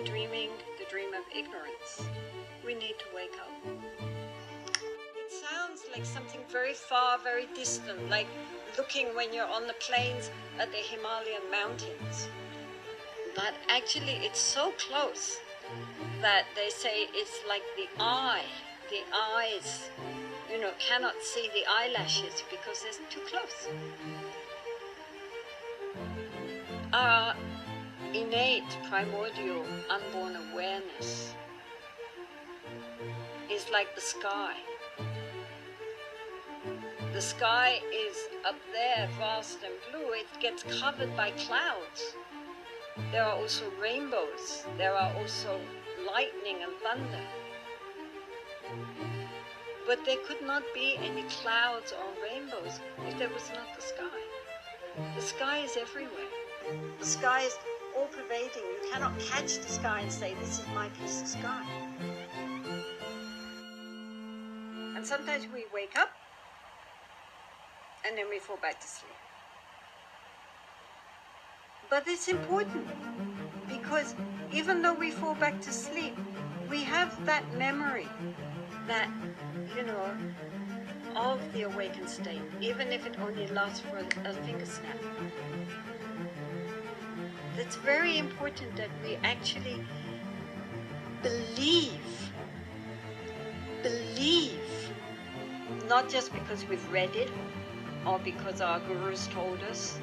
we're dreaming the dream of ignorance, we need to wake up. It sounds like something very far, very distant, like looking when you're on the plains at the Himalayan mountains. But actually, it's so close that they say it's like the eye, the eyes, you know, cannot see the eyelashes because they're too close. Our innate, primordial, unborn awareness is like the sky. The sky is up there, vast and blue. It gets covered by clouds. There are also rainbows. There are also lightning and thunder. But there could not be any clouds or rainbows if there was not the sky. The sky is everywhere. The sky is all pervading. You cannot catch the sky and say, This is my piece of sky. And sometimes we wake up and then we fall back to sleep. But it's important because even though we fall back to sleep, we have that memory that, you know, of the awakened state, even if it only lasts for a, finger snap. It's very important that we actually believe, believe, not just because we've read it or because our gurus told us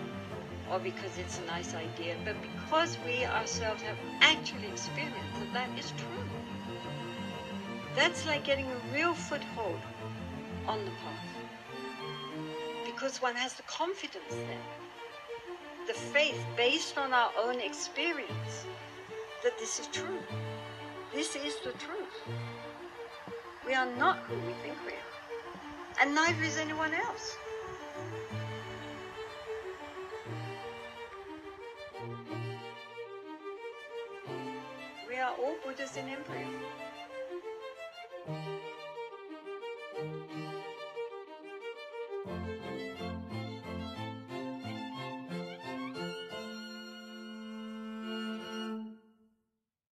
or because it's a nice idea, but because we ourselves have actually experienced that that is true. That's like getting a real foothold on the path. Because one has the confidence then, the faith based on our own experience that this is true. This is the truth. We are not who we think we are. And neither is anyone else. We are all Buddhas in embryo.